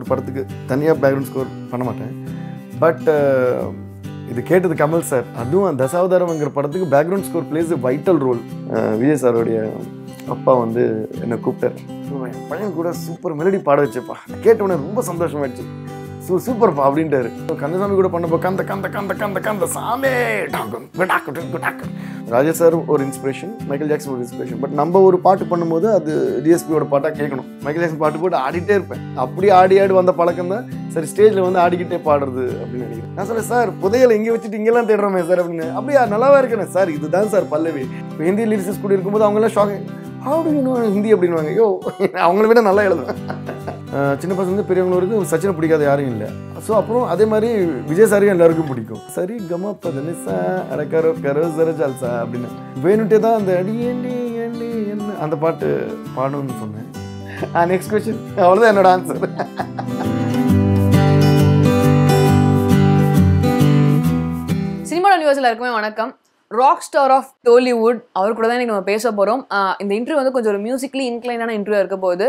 ஒரு படத்துக்கு தனியாக பேக்ரவுண்ட் ஸ்கோர் பண்ண மாட்டேன். பட் இது கேட்டது கமல் சார் அதுவும் தசாவதாரம்ங்கிற படத்துக்கு background score plays vital role Vijay சாரோடைய அப்பா வந்து என்னை கூப்பிட்டார். என் பையன் கூட சூப்பர் மெலடி பாட வச்சப்பா. கேட்ட உடனே ரொம்ப சந்தோஷமாயிடுச்சு. சூ சூப்பர்ப்பா அப்படின்ட்டாரு. கந்தசாமி கூட பண்ணப்போ கந்த கந்த கந்த கந்த கந்த சாமே டாக்கும் ராஜா சார் ஒரு இன்ஸ்பிரேஷன் மைக்கேல் ஜாக்சன் ஒரு இன்ஸ்பிரேஷன் பட் நம்ம ஒரு பாட்டு பண்ணும்போது அது டிஎஸ்பியோட பாட்டாக கேட்கணும் மைக்கேல் ஜாக்சன் பாட்டு போட்டு ஆடிட்டே இருப்பேன். அப்படி ஆடி ஆடி வந்த பழக்கம் தான் சரி ஸ்டேஜில் வந்து ஆடிக்கிட்டே பாடுறது அப்படின்னு நினைக்கிறேன். நான் சொன்னேன் சார் புதையலை இங்கே வச்சுட்டு இங்கெல்லாம் தேடுறோமே சார் அப்படின்னு. அப்படியா நல்லாவே இருக்கேன் சார் இதுதான் சார் பல்லவி. இப்போ ஹிந்தி லிரிக்ஸ் கூட இருக்கும்போது அவங்களாம் shock how do you Hindi? அப்படின்வாங்க ஐயோ அவங்கள விட நல்லா எழுதுவேன். சின்ன பசங்க பெரியவங்க சச்சினை பிடிக்காத யாரும் இல்லை. ஸோ அப்புறம் அதே மாதிரி விஜய் சாரையும் எல்லாருக்கும் பிடிக்கும். சரி கமா பதனிசா அடக்கரோ கரோ சர ஜால்சா அப்படின்னு. வேணுட்டே தான் அந்த அடி ஏண்டி ஏண்டி என்ன அந்த பாட்டு பாடணும்னு சொன்னேன். நெக்ஸ்ட் கொஸ்டின் அவ்வளோதான் என்னோட ஆன்சர் சினிமா யூனிவர்ஸில் இருக்குமே வணக்கம். ராக் ஸ்டார் ஆஃப் டோலிவுட் அவர் கூட தான் இன்னைக்கு நம்ம பேச போகிறோம் இந்த இன்டர்வியூ வந்து கொஞ்சம் ஒரு மியூசிக்லி இன்க்ளைனான இன்டர்வியூ இருக்க போகுது.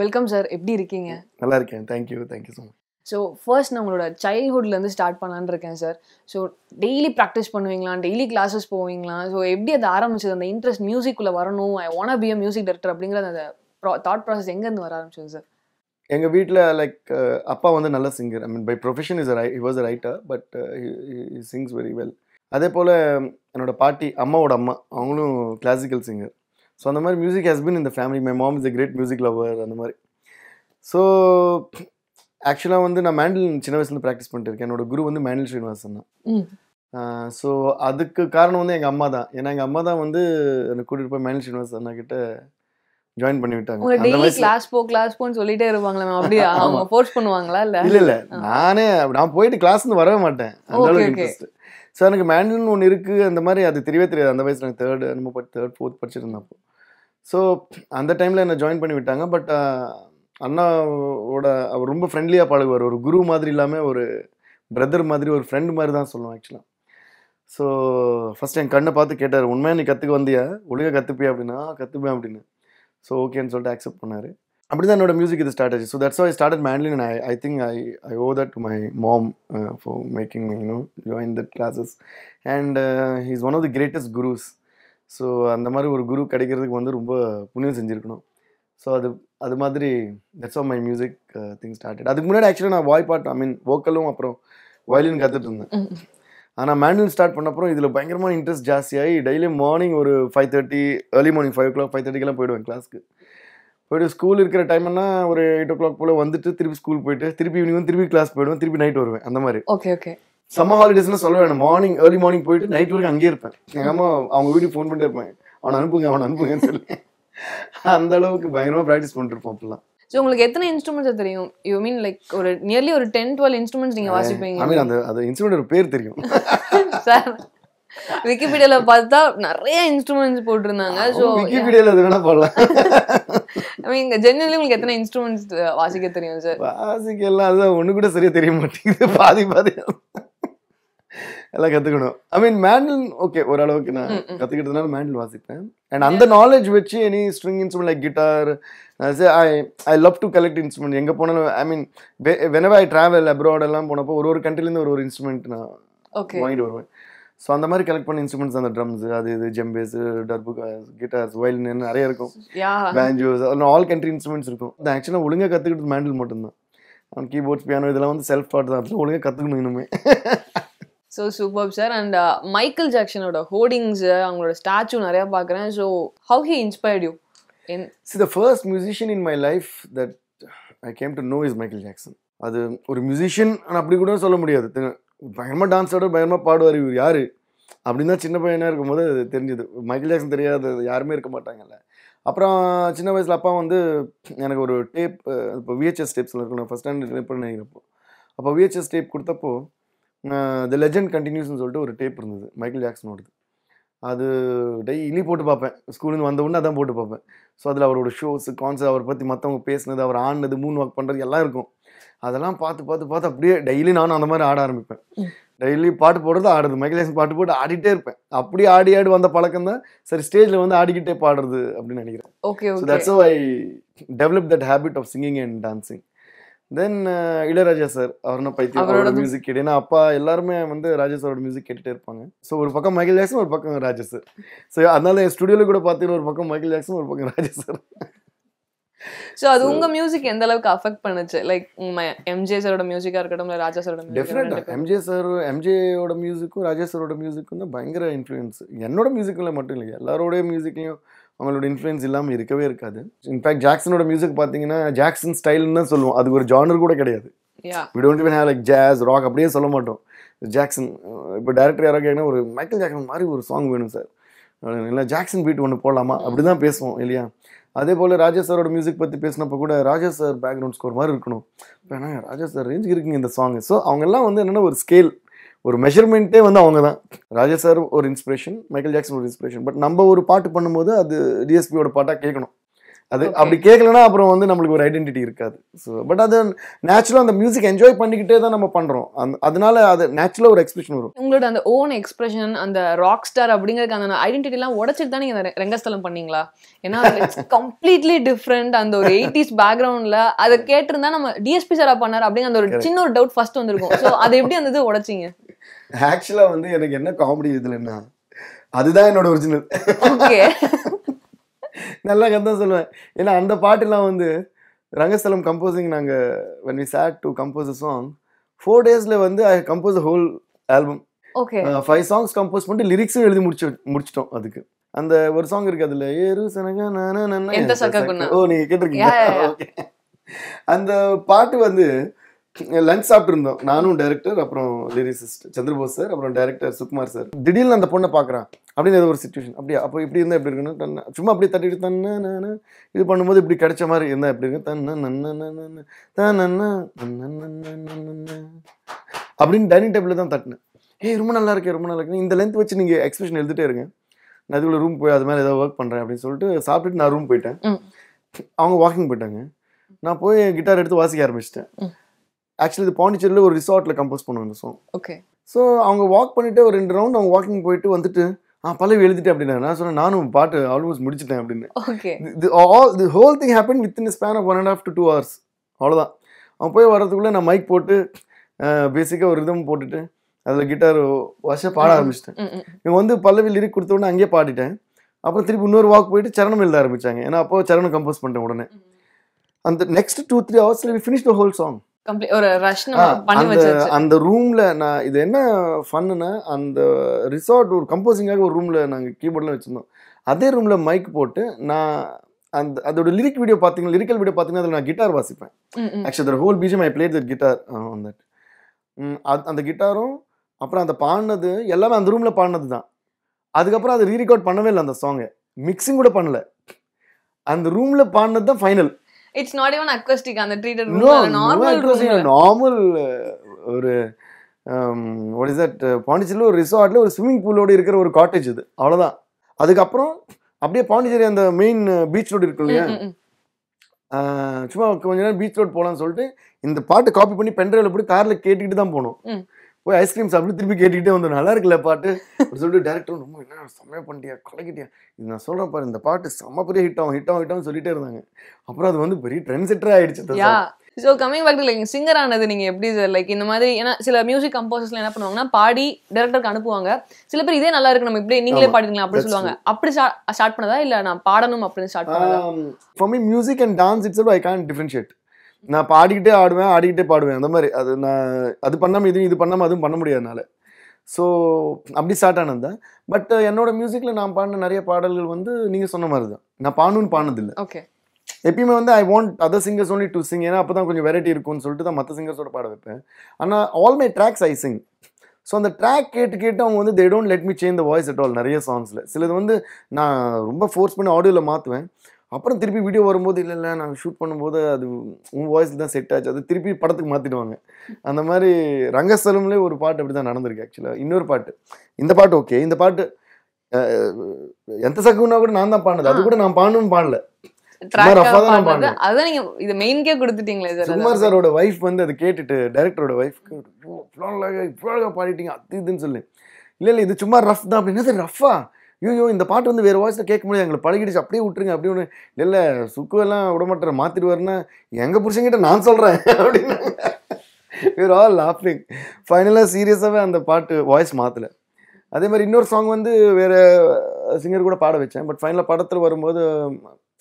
வெல்கம் சார் எப்படி இருக்கீங்க? நல்லா இருக்கேன். Thank you thank you so much so first நான் உங்களோட சைல்ட்ஹுட்லேருந்து ஸ்டார்ட் பண்ணலான்னு இருக்கேன் சார் ஸோ டெய்லி ப்ராக்டிஸ் பண்ணுவீங்களா? டெய்லி கிளாஸஸ் போவீங்களா? ஸோ எப்படி அது ஆரம்பிச்சது? அந்த இன்ட்ரெஸ்ட் மியூசிக்குள்ளே வரணும். I want be a music director அப்படிங்கிற அந்த தாட் ப்ராசஸ் எங்கேருந்து வர ஆரம்பிச்சது சார் எங்கள் வீட்டில் லைக் அப்பா வந்து நல்ல singer I mean by profession is he was a writer but sings very well அதே போல் என்னோட பாட்டி அம்மாவோட அம்மா அவங்களும் கிளாசிக்கல் சிங்கர் ஸோ அந்த மாதிரி மியூசிக் ஹஸ் பின் இந்த family my mom is a great music lover அந்த மாதிரி. ஸோ ஆக்சுவலாக வந்து நான் மேண்டில் சின்ன வயசுலேருந்து ப்ராக்டிஸ் பண்ணிட்டு இருக்கேன். என்னோட குரு வந்து மேண்டில் ஸ்ரீனிவாசன் தான். ஸோ அதுக்கு காரணம் வந்து எங்கள் அம்மா தான். ஏன்னா எங்கள் அம்மா தான் வந்து என்னை கூட்டிகிட்டு போய் மேண்டில் ஸ்ரீனிவாசன் அண்ணா கிட்ட ஜாயின் பண்ணி விட்டாங்க. டெய்லி கிளாஸ் போ கிளாஸ் போன்னு சொல்லிட்டே இருப்பாங்களே அப்படியா? அவங்க ஃபோர்ஸ் பண்ணுவாங்களா இல்லை? இல்ல இல்ல. நானே நான் போயிட்டு கிளாஸ்னு வரவே மாட்டேன். அந்த அளவுக்கு. இன்ட்ரெஸ்ட் ஸோ எனக்கு மேண்டில்னு ஒன்று இருக்கு. அந்த மாதிரி அது தெரியவே தெரியாது. அந்த வயசுல எனக்கு தேர்ட் நம்ம பட் தேர்ட் ஃபோர்த் படிச்சிருந்தேன் அப்போ. ஸோ அந்த டைமில் என்னை ஜாயின் பண்ணி விட்டாங்க. பட் அண்ணாவோட அவர் ரொம்ப ஃப்ரெண்ட்லியாக பழகுவார். ஒரு குரு மாதிரி இல்லாமல் ஒரு பிரதர் மாதிரி ஒரு ஃப்ரெண்ட் மாதிரி தான் சொல்லுவோம் ஆக்சுவலாக ஸோ ஃபர்ஸ்ட் என் கண்ணை பார்த்து கேட்டார் உண்மையாக நீ கற்றுக்க வந்தியா? ஒழுங்காக கற்றுப்பியா அப்படின்னா கற்றுப்பேன் அப்படின்னு. ஸோ ஓகேன்னு சொல்லிட்டு அக்செப்ட் பண்ணார். அப்படி தான் என்னோட மியூசிக் இது ஸ்டார்ட் ஆச்சு. So that's I start mandolin and I I think I I owe that to my mom for making my you know join that classes and he's one of the greatest gurus so அந்த மாதிரி ஒரு குரு கிடைக்கிறதுக்கு வந்து ரொம்ப புண்ணியம் செஞ்சுருக்கணும். So அது அது மாதிரி that's of my music thing started அதுக்கு முன்னாடி ஆக்சுவலாக நான் வாய் பாட்டு ஐ மீன் வோக்கலும் அப்புறம் வயலின் கற்றுட்டு இருந்தேன். ஆனால் மேண்டில் ஸ்டார்ட் பண்ண அப்புறம் இதில் பயங்கரமாக இன்ட்ரெஸ்ட் ஜாஸ்தியாகி டெய்லி மார்னிங் ஒரு five thirty early morning five o'clock five தேர்ட்டிக்கெல்லாம் போயிடுவேன் கிளாஸ்க்கு போயிட்டு ஸ்கூல் இருக்கிற டைம்னா ஒரு எயிட் ஓ கிளாக் போல் வந்துட்டு திருப்பி ஸ்கூல் போயிட்டு திருப்பி ஈவினிங் வந்து திருப்பி கிளாஸ் போயிடுவேன் திருப்பி நைட் வருவேன் அந்த மாதிரி. ஓகே ஓகே சம்மர் ஹாலிடேஸ்லாம் சொல்ல வேணும். மார்னிங் ஏர்லி மார்னிங் போயிட்டு நைட் வரைக்கும் அங்கேயே இருப்பேன். எங்கள் அம்மா அவங்க வீட்டுக்கு ஃபோன் பண்ணிட்டே இருப்பேன் அவனை அனுப்புங்க அவனை அனுப்புங்கன்னு சொல்லி. அந்த அளவுக்கு பயங்கரமாக ப்ராக்டிஸ் பண்ணிருப்போம் அப்பெல்லாம். ஸோ உங்களுக்கு எத்தனை இன்ஸ்ட்ருமெண்ட்ஸ் தெரியும்? யூ மீன் லைக் ஒரு நியர்லி ஒரு டென் டுவெல் இன்ஸ்ட்ருமெண்ட்ஸ் நீங்க ஐ வாசிப்பீங்க. மீன் அந்த அந்த இன்ஸ்ட்ருமெண்ட் பேர் தெரியும். சார் விக்கிபீடியால பார்த்தா நிறைய இன்ஸ்ட்ருமெண்ட்ஸ் போட்டிருந்தாங்க. ஸோ விக்கிபீடியாவில் அது வேணா போடலாம். ஐ மீன் ஜென்ரலி உங்களுக்கு எத்தனை இன்ஸ்ட்ருமெண்ட்ஸ் வாசிக்க தெரியும் சார் வாசிக்க எல்லாம் ஒண்ணு கூட சரியா தெரிய மாட்டேங்குது. பாதி பாதி. எல்லாம் கத்துக்கணும். ஐ மீன் மேண்டில் ஓகே ஓரளவுக்கு நான் கத்துக்கிட்டதுனால மேண்டில் வாசிப்பேன். அண்ட் அந்த நாலேஜ் வச்சு any string instrument like guitar I I love to collect instrument எங்கே போனாலும் ஐ மீன் வெனவ் ஐ ட்ராவல் அப்ராட் எல்லாம் போனப்போ ஒரு ஒரு countryல-இருந்து ஒரு ஒரு இன்ஸ்ட்ருமெண்ட் நான் வாங்கிட்டு வருவேன். ஸோ அந்த மாதிரி கலெக்ட் பண்ண இன்ஸ்ட்ருமெண்ட்ஸ் அந்த ட்ரம்ஸ் அது இது ஜெம்பேஸ் டர்பு கிட்டார்ஸ் வயலின் நிறைய இருக்கும். பேஞ்சோஸ் ஆல் கண்ட்ரி இன்ஸ்ட்ருமெண்ட்ஸ் இருக்கும். அது ஆக்சுவலாக ஒழுங்காக கற்றுக்கிட்டு மேண்டில் மட்டும்தான். கீபோர்ட்ஸ் பியானோ இதெல்லாம் வந்து செல்ஃப் பாட் தான் ஒழுங்காக கற்றுக்கணும் இனிமே. So super sir and Michael ஜாக்சனோட hoardings அவங்களோட ஸ்டாச்சு நிறையா பார்க்குறேன். So how he inspired you in see the first musician in my life that I came to know is Michael Jackson அது ஒரு மியூசிஷியன் அப்படி கூட சொல்ல முடியாது. பயமாக பயங்கரமாக டான்ஸ் ஆட பயங்கரமாக பாடுவார். இவர் யார்? அப்படின்னு தான் சின்ன பையனாக இருக்கும்போது அது தெரிஞ்சது. மைக்கேல் ஜாக்சன் தெரியாது யாருமே இருக்க மாட்டாங்கல்ல. அப்புறம் சின்ன வயசில் அப்பா வந்து எனக்கு ஒரு டேப் இப்போ விஹெச்எஸ் டேப்ஸில் இருக்கும் நான் ஃபஸ்ட் ஸ்டாண்டர்ட் டேப் நினைக்கிறப்போ. அப்போ விஹெச்எஸ் டேப் கொடுத்தப்போ த லெஜண்ட் கண்டினியூஸ்னு சொல்லிட்டு ஒரு டேப் இருந்தது மைக்கேல் ஜாக்சனோடது அது டெய்லி போட்டு பார்ப்பேன். ஸ்கூலேருந்து வந்த உடனே அதான் போட்டு பார்ப்பேன். ஸோ அதில் அவரோட ஷோஸ் கான்சர்ட் அவரை பற்றி மற்றவங்க பேசுனது அவர் ஆடினது மூன் வாக் பண்ணுறது எல்லாம் இருக்கும். அதெல்லாம் பார்த்து பார்த்து பார்த்து அப்படியே டெய்லி நானும் அந்த மாதிரி ஆட ஆரம்பிப்பேன். டெய்லி பாட்டு போடுறது ஆடுறது. மைக்கேல் ஜாக்சன் பாட்டு போட்டு ஆடிட்டே இருப்பேன். அப்படியே ஆடி ஆடி வந்த பழக்கம் தான். சரி ஸ்டேஜில் வந்து ஆடிக்கிட்டே பாடுறது அப்படின்னு நினைக்கிறேன். Okay that's I develop that habit of singing and dancing then Ilaiyaraaja sir அவர்னா பைத்தியம் அவரோட மியூசிக் கேட்டு ஏன்னா அப்பா எல்லாருமே வந்து ராஜா சாரோட மியூசிக் கேட்டுட்டே இருப்பாங்க. ஸோ ஒரு பக்கம் மைக்கேல் ஜாக்சன் ஒரு பக்கம் ராஜா சார் ஸோ அதனால என் ஸ்டுடியோவில் கூட பார்த்தீங்கன்னா ஒரு பக்கம் மைக்கேல் ஜாக்சன் ஒரு பக்கம் ராஜா சார் ஸோ அது உங்க மியூசிக் எந்த அளவுக்கு அஃபெக்ட் பண்ணுச்சு? லைக் எம்ஜே சாரோட மியூசிக்கா இருக்கட்டும் இல்ல ராஜா சாரோட டெஃபினட்டாக மியூசிக் எம்ஜே சார் எம்ஜேயோட மியூசிக்கும் ராஜா சாரோட மியூசிக்கும் தான் பயங்கர இன்ஃப்ளூயன்ஸ் என்னோட மியூசிக்கில் மட்டும் இல்லை எல்லாரோடைய மியூசிக்லையும் அவங்களோட இன்ஃப்ளூயன்ஸ் இல்லாமல் இருக்கவே இருக்காது. இன்ஃபேக்ட் ஜாக்சனோட மியூசிக் பார்த்தீங்கன்னா ஜாக்சன் ஸ்டைல்னு தான் சொல்லுவோம். அதுக்கு ஒரு ஜானர் கூட கிடையாது. We don't even have like jazz rock அப்படியே சொல்ல மாட்டோம். ஜாக்சன் இப்போ டேரக்டர் யாராவது கேட்கணும் ஒரு மைக்கேல் ஜாக்சன் மாதிரி ஒரு சாங் வேணும் சார் இல்லை ஜாக்சன் பீட் ஒன்று போடலாமா? அப்படி தான் பேசுவோம் இல்லையா? அதே போல் ராஜா சாரோட மியூசிக் பற்றி பேசினப்போ கூட ராஜா சார் பேக்ரவுண்ட் ஸ்கோர் மாதிரி இருக்கணும். இப்போ என்ன ராஜா சார் ரேஞ்சுக்கு இருக்குங்க இந்த சாங் ஸோ அவங்கெல்லாம் வந்து என்னென்ன ஒரு ஸ்கேல் ஒரு மெஷர்மெண்ட்டே வந்து அவங்க தான் ராஜா சார் ஒரு இன்ஸ்பிரேஷன் மைக்கேல் ஜாக்சன் ஒரு இன்ஸ்பிரேஷன் பட் நம்ம ஒரு பாட்டு பண்ணும்போது அது டிஎஸ்பியோட பாட்டாக கேட்கணும். அது. அப்படி கேட்கலன்னா அப்புறம் வந்து நம்மளுக்கு ஒரு ஐடென்டிட்டி இருக்காது. ஸோ பட் அது நேச்சுரலாக அந்த மியூசிக் என்ஜாய் பண்ணிக்கிட்டே தான் நம்ம பண்ணுறோம் அந்த அதனால அது நேச்சுரலாக ஒரு எக்ஸ்பிரஷன் வரும். உங்களோட அந்த ஓன் எக்ஸ்பிரஷன் அந்த ராக் ஸ்டார் அப்படிங்கறதுக்கு அந்த ஐடென்டிட்டி எல்லாம் உடைச்சிட்டு தான் நீங்க அந்த ரெ- ரெங்கஸ்தலம் பண்ணீங்களா? ஏன்னா கம்ப்ளீட்லி டிஃப்ரெண்ட் அந்த ஒரு எயிட்டிஸ் பேக்ரவுண்ட்ல அதை கேட்டிருந்தா நம்ம டிஎஸ்பி சாரா பண்ணாரு அப்படிங்கிற அந்த ஒரு சின்ன ஒரு டவுட் ஃபர்ஸ்ட் வந்திருக்கும். ஸோ அதை எப்படி அந்த இது உடைச்சிங்க? ஆக்சுவலாக வந்து எனக்கு என்ன காமெடி இதில் என்ன அதுதான் என்னோட ஒரிஜினல் ஓகே நல்லா கதான் சொல்லுவேன். ஏன்னா அந்த பாட்டுலாம் வந்து ரங்கஸ்தலம் கம்போசிங் நாங்கள் when we sat to compose a song four டேஸில் வந்து I compose whole album okay five songs compose பண்ணிட்டு லிரிக்ஸும் எழுதி முடிச்சு முடிச்சிட்டோம் அதுக்கு. அந்த ஒரு சாங் இருக்கு அதுல ஏறு சனக நன? ஓ நீங்க கேட்டிருக்கீங்க. அந்த பாட்டு வந்து லஞ்ச் சாப்பிட்டு இருந்தோம் நானும் டைரக்டர் அப்புறம் லிரிசிஸ்ட் சந்திரபோஸ் சார் அப்புறம் டைரக்டர் சுகுமார் சார் திடீர்னு அந்த பொண்ணை பார்க்குறான் அப்படின்னு ஏதோ ஒரு சுச்சுவேஷன் அப்படியே அப்போ இப்படி இருந்தால் எப்படி இருக்குன்னு தன்ன சும்மா அப்படியே தட்டிட்டு தன்ன நானு இது பண்ணும்போது இப்படி கிடைச்ச மாதிரி இருந்தால் எப்படி இருக்கு தன்ன நன்ன தன்னன்னா அப்படின்னு டைனிங் டேபிளில் தான் தட்டினேன் ஏய் ரொம்ப நல்லா இருக்கே ரொம்ப நல்லா இருக்கு இந்த லென்த் வச்சு நீங்கள் எக்ஸ்பிரஷன் எழுதிட்டே இருங்க நான் இதுக்குள்ள ரூம் போய் அது மேலே ஏதோ ஒர்க் பண்ணுறேன் அப்படின்னு சொல்லிட்டு சாப்பிட்டுட்டு நான் ரூம் போயிட்டேன். அவங்க வாக்கிங் போயிட்டாங்க நான் போய் கிட்டார் எடுத்து வாசிக்க ஆரம்பிச்சிட்டேன். ஆக்சுவலி இது பாண்டிச்சேரியில் ஒரு ரிசார்ட்டில் கம்போஸ் பண்ணுவோம் இந்த சாங் ஓகே ஸோ அவங்க வாக் பண்ணிட்டு ஒரு ரெண்டு ரவுண்ட் அவங்க வாக்கிங் போயிட்டு வந்துட்டு ஆ பல்லவி எழுதிட்டேன் அப்படின்னா நான் சொன்னேன் நானும் பாட்டு ஆல்மோஸ்ட் முடிச்சிட்டேன் அப்படின்னு. Okay all the whole thing happen with in span of one and half to two hours அவ்வளோதான் அவன் போய் வர்றதுக்குள்ளே நான் மைக் போட்டு பேசிக்காக ஒரு ரிதம் போட்டுட்டு அதில் கிட்டார் வச பாட ஆரம்பிச்சிட்டேன். ம் ம் இவங்க வந்து பல்லவி லிரிக் கொடுத்த உடனே அங்கேயே பாடிட்டேன். அப்புறம் திருப்பி இன்னொரு வாக் போயிட்டு சரணம் எழுத ஆரம்பிச்சாங்க. ஏன்னா அப்போ சரணம் கம்போஸ் பண்ணிட்டேன் உடனே. அந்த நெக்ஸ்ட் டூ த்ரீ ஹவர்ஸ்ல ஃபினிஷ் த ஹோல் சாங் அந்த அந்த ரூம்ல நான் இது என்ன ஃபன்னுனா அந்த ரிசார்ட் ஒரு கம்போசிங்காக ஒரு ரூம்ல நாங்கள் கீபோர்ட்லாம் வச்சிருந்தோம். அதே ரூம்ல மைக் போட்டு நான் அந்த அதோட லிரிக் வீடியோ பார்த்தீங்கன்னா லிரிக்கல் வீடியோ பார்த்தீங்கன்னா அதில் நான் கிட்டார் வாசிப்பேன். Actually whole BGM I played that guitar on that அந்த கிட்டாரும் அப்புறம் அந்த பாடினது எல்லாமே அந்த ரூமில் பாடினது தான். அதுக்கப்புறம் அதை ரீரெக்கார்ட் பண்ணவே இல்லை அந்த சாங்கை மிக்சிங் கூட பண்ணல. அந்த ரூமில் பாடினது தான் final it's not even acoustic அந்த ட்ரீட்டட் நார்மல் uh, ஒரு வாட் இஸ் தட் பாண்டிச்சேரியில் ஒரு ரிசார்ட்ல ஒரு ஸ்விம்மிங் பூலோட இருக்கிற ஒரு காட்டேஜ் இது. அவ்வளோதான் அதுக்கப்புறம் அப்படியே பாண்டிச்சேரி அந்த மெயின் பீச் ரோடு இருக்கு இல்லையா? சும்மா கொஞ்ச நேரம் பீச் ரோட் போகலான்னு சொல்லிட்டு இந்த பாட்டு காப்பி பண்ணி பென்ட்ரைவில் போய் காரில் கேட்டுக்கிட்டு தான் போனோம். போய் ஐஸ்கிரீம் சாப்பிட்டு திருப்பி கேட்டுக்கிட்டே வந்தோம் நல்லா இருக்குல்ல பாட்டு? சொல்லிட்டு டேரக்டர் ரொம்ப என்ன செம்மையா பண்ணிட்டியா? கலக்கிட்டியா? இது நான் சொல்கிறேன் பாரு இந்த பாட்டு செம்ம பெரிய ஹிட் ஆகும் ஹிட் ஆகும் ஹிட் ஆகும் சொல்லிட்டே இருந்தாங்க. அப்புறம் அது வந்து பெரிய ட்ரெண்ட் செட்டர் ஆயிடுச்சு. So coming back like singer ஆனது நீங்க எப்படி சார் லைக் இந்த மாதிரி ஏன்னா சில மியூசிக் கம்போசர்ஸ்ல என்ன பண்ணுவாங்கன்னா பாடி டேரக்டருக்கு அனுப்புவாங்க. சில பேர் இதே நல்லா இருக்கு நம்ம இப்படி நீங்களே பாடிக்கலாம் அப்படி that's சொல்லுவாங்க. அப்படி ஸ்டார்ட் பண்ணதா? இல்ல நான் பாடணும் அப்படின்னு ஸ்டார்ட் பண்ணதா? For me music and dance it's I can differentiate நான் பாடிக்கிட்டே ஆடுவேன் ஆடிக்கிட்டே பாடுவேன். அந்த மாதிரி. அது நான் அது பண்ணாமல் இது இது பண்ணாமல் அதுவும் பண்ண முடியாதனால ஸோ அப்படி ஸ்டார்ட் ஆனது தான். பட் என்னோட மியூசிக்கில் நான் பாடின நிறைய பாடல்கள் வந்து நீங்கள் சொன்ன மாதிரி தான். நான் பாடணும்னு பாடினதில்லை. ஓகே எப்பயுமே வந்து I want other singers only to sing ஏன்னா அப்போ தான் கொஞ்சம் வெரைட்டி இருக்கும்னு சொல்லிட்டு தான் மற்ற சிங்கர்ஸோட பாட வைப்பேன். ஆனால் all my tracks I sing so அந்த ட்ராக் கேட்டு கேட்டு அவங்க வந்து they don't let me change the voice at all நிறைய சாங்ஸில் சிலது வந்து நான் ரொம்ப ஃபோர்ஸ் பண்ணி ஆடியோவில் மாற்றுவேன் அப்புறம் திருப்பி வீடியோ வரும்போது இல்லை இல்லை நாங்கள் ஷூட் பண்ணும்போது அது உன் வாய்ஸில் தான் செட் ஆச்சு. அது திருப்பி படத்துக்கு மாற்றிடுவாங்க அந்த மாதிரி ரங்கஸ்தலம்லேயே ஒரு பாட்டு அப்படி தான் நடந்திருக்கு ஆக்சுவலாக இன்னொரு பாட்டு. இந்த பாட்டு ஓகே இந்த பாட்டு எந்த சக்குன்னா கூட நான் தான் பாடினது. அது கூட நான் பாடணும்னு பாடல. சார் சாரோட ஒய்ஃப் வந்து அதை கேட்டுட்டு டைரக்டரோட ஒய்ஃப்க்கு இவ்வளோ அழகா இவ்வளோ பாடிட்டீங்க. அது இதுன்னு சொல்லி. இல்லை இல்லை இது சும்மா ரஃப் தான். அப்படின்னு ரஃபா ஐயோ இந்த பாட்டு வந்து வேறு வாய்ஸில் கேட்க முடியாது. எங்களை பழகிடுச்சு. அப்படியே விட்டுருங்க அப்படி ஒன்று இல்லை சுக்குவெல்லாம் விடமாட்டேன் மாற்றிடுவாருன்னா எங்கள் புருஷங்கிட்ட நான் சொல்கிறேன் அப்படின்னு. வேறு ஆல் லாஃபிங் ஃபைனலாக சீரியஸாகவே அந்த பாட்டு வாய்ஸ் மாற்றலை அதே மாதிரி இன்னொரு சாங் வந்து வேறு சிங்கர் கூட பாட வச்சேன். பட் ஃபைனலாக படத்தில் வரும்போது